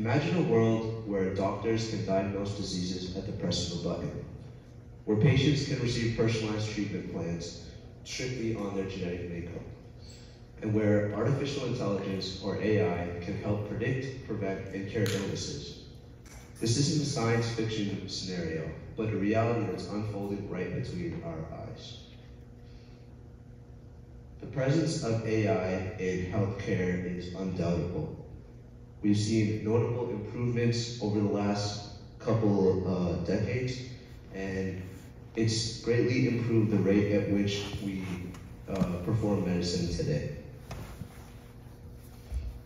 Imagine a world where doctors can diagnose diseases at the press of a button, where patients can receive personalized treatment plans strictly on their genetic makeup, and where artificial intelligence, or AI, can help predict, prevent, and cure illnesses. This isn't a science fiction scenario, but a reality that's unfolding right between our eyes. The presence of AI in healthcare is undoubtable. We've seen notable improvements over the last couple uh, decades, and it's greatly improved the rate at which we uh, perform medicine today.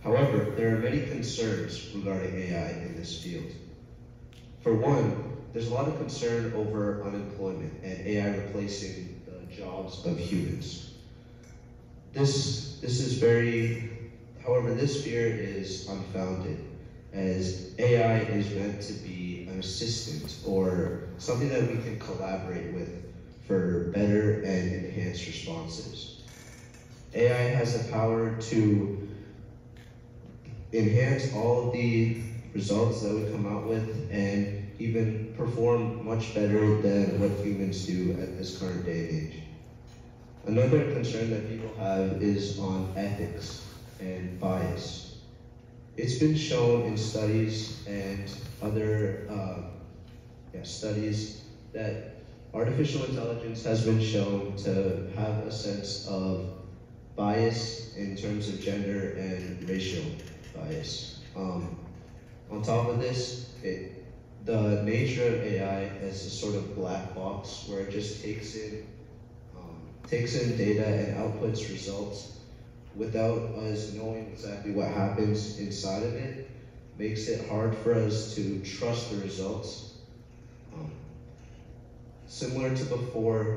However, there are many concerns regarding AI in this field. For one, there's a lot of concern over unemployment and AI replacing the jobs of humans. This, this is very, however, this fear is unfounded as AI is meant to be an assistant or something that we can collaborate with for better and enhanced responses. AI has the power to enhance all the results that we come out with and even perform much better than what humans do at this current day and age. Another concern that people have is on ethics bias. It's been shown in studies and other uh, yeah, studies that artificial intelligence has been shown to have a sense of bias in terms of gender and racial bias. Um, on top of this, it, the nature of AI as a sort of black box where it just takes in um, takes in data and outputs results without us knowing exactly what happens inside of it makes it hard for us to trust the results. Um, similar to before,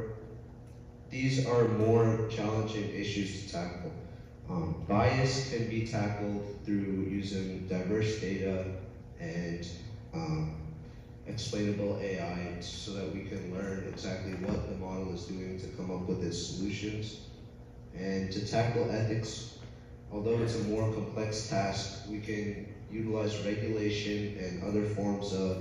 these are more challenging issues to tackle. Um, bias can be tackled through using diverse data and um, explainable AI so that we can learn exactly what the model is doing to come up with its solutions. And to tackle ethics, although it's a more complex task, we can utilize regulation and other forms of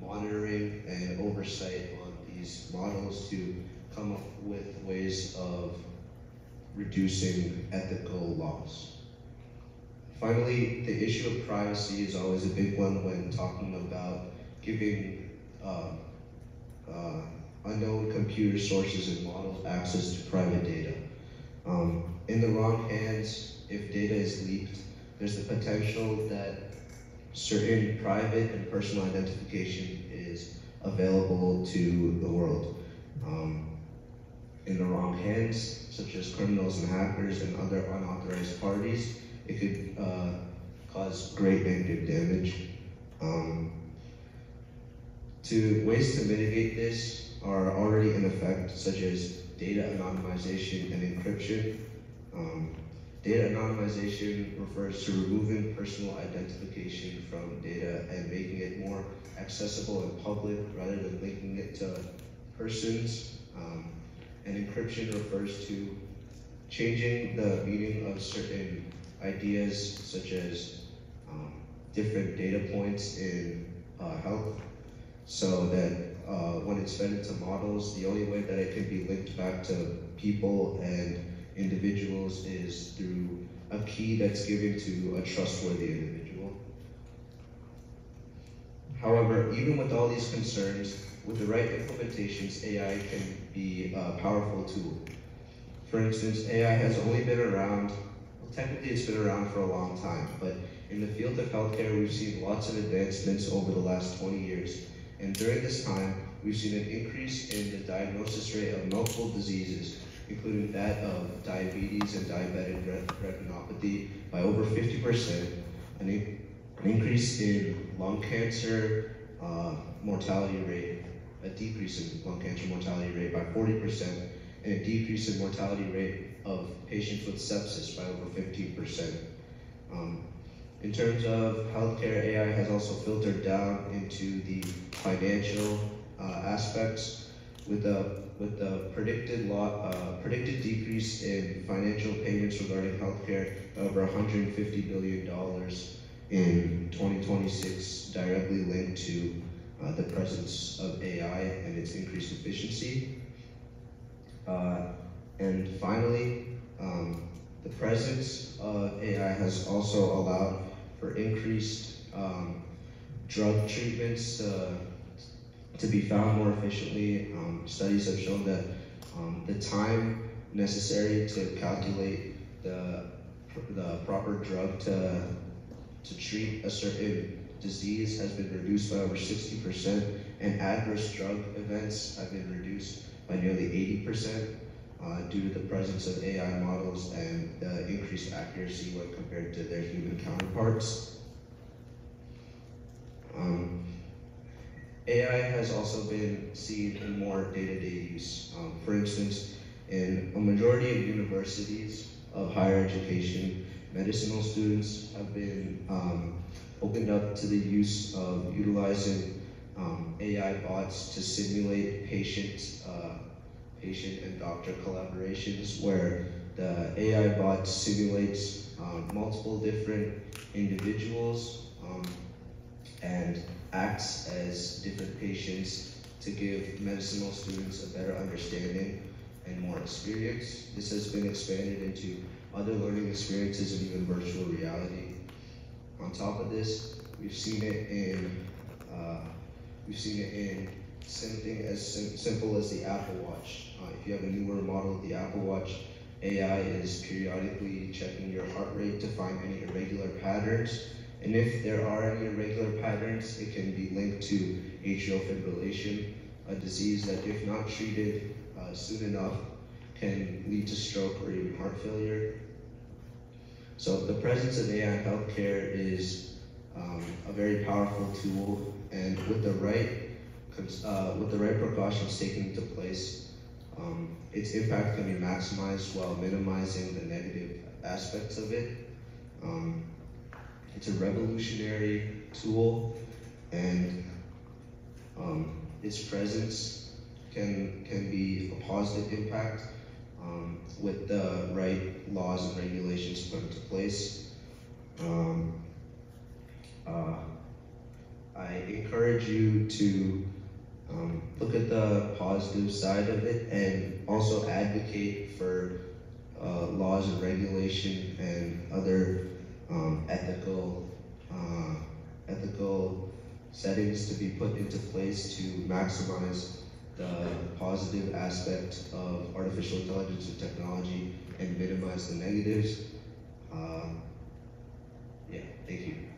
monitoring and oversight on these models to come up with ways of reducing ethical loss. Finally, the issue of privacy is always a big one when talking about giving uh, uh, unknown computer sources and models access to private data. Um, in the wrong hands, if data is leaked, there's the potential that certain private and personal identification is available to the world. Um, in the wrong hands, such as criminals and hackers and other unauthorized parties, it could uh, cause great negative damage. Um, to ways to mitigate this are already in effect, such as data anonymization and encryption. Um, data anonymization refers to removing personal identification from data and making it more accessible and public rather than linking it to persons. Um, and encryption refers to changing the meaning of certain ideas such as um, different data points in uh, health so that uh, when it's fed into models, the only way that it can be linked back to people and individuals is through a key that's given to a trustworthy individual. However, even with all these concerns, with the right implementations, AI can be a powerful tool. For instance, AI has only been around, well, technically it's been around for a long time, but in the field of healthcare, we've seen lots of advancements over the last 20 years. And during this time, we've seen an increase in the diagnosis rate of multiple diseases, including that of diabetes and diabetic retinopathy by over 50%, an, an increase in lung cancer uh, mortality rate a decrease in lung cancer mortality rate by 40% and a decrease in mortality rate of patients with sepsis by over 15%. Um, in terms of healthcare, AI has also filtered down into the financial uh, aspects with the with the predicted law, uh, predicted decrease in financial payments regarding healthcare over 150 billion dollars in 2026 directly linked to uh, the presence of AI and its increased efficiency. Uh, and finally, um, the presence of AI has also allowed for increased um, drug treatments uh, to be found more efficiently. Um, studies have shown that um, the time necessary to calculate the, the proper drug to, to treat a certain disease has been reduced by over 60%, and adverse drug events have been reduced by nearly 80% uh, due to the presence of AI models and the increased accuracy when compared to their human counterparts. Um, AI has also been seen in more day-to-day use. Um, for instance, in a majority of universities of higher education, medicinal students have been um, opened up to the use of utilizing um, AI bots to simulate patient, uh, patient and doctor collaborations where the AI bot simulates um, multiple different individuals um, and acts as different patients to give medicinal students a better understanding and more experience. This has been expanded into other learning experiences and even virtual reality. On top of this, we've seen it in uh, we've seen it in something as sim simple as the Apple Watch. Uh, if you have a newer model of the Apple Watch, AI is periodically checking your heart rate to find any irregular patterns. And if there are any irregular patterns, it can be linked to atrial fibrillation, a disease that if not treated uh, soon enough can lead to stroke or even heart failure. So the presence of AI healthcare is um, a very powerful tool, and with the right uh, with the right precautions taken into place, um, its impact can be maximized while minimizing the negative aspects of it. Um, it's a revolutionary tool, and um, its presence can can be a positive impact um, with the right laws and regulations put into place. Um, uh, I encourage you to um, look at the positive side of it and also advocate for uh, laws and regulation and other um, ethical uh, ethical settings to be put into place to maximize the positive aspect of artificial intelligence and technology and minimize the negatives. Uh, yeah, thank you.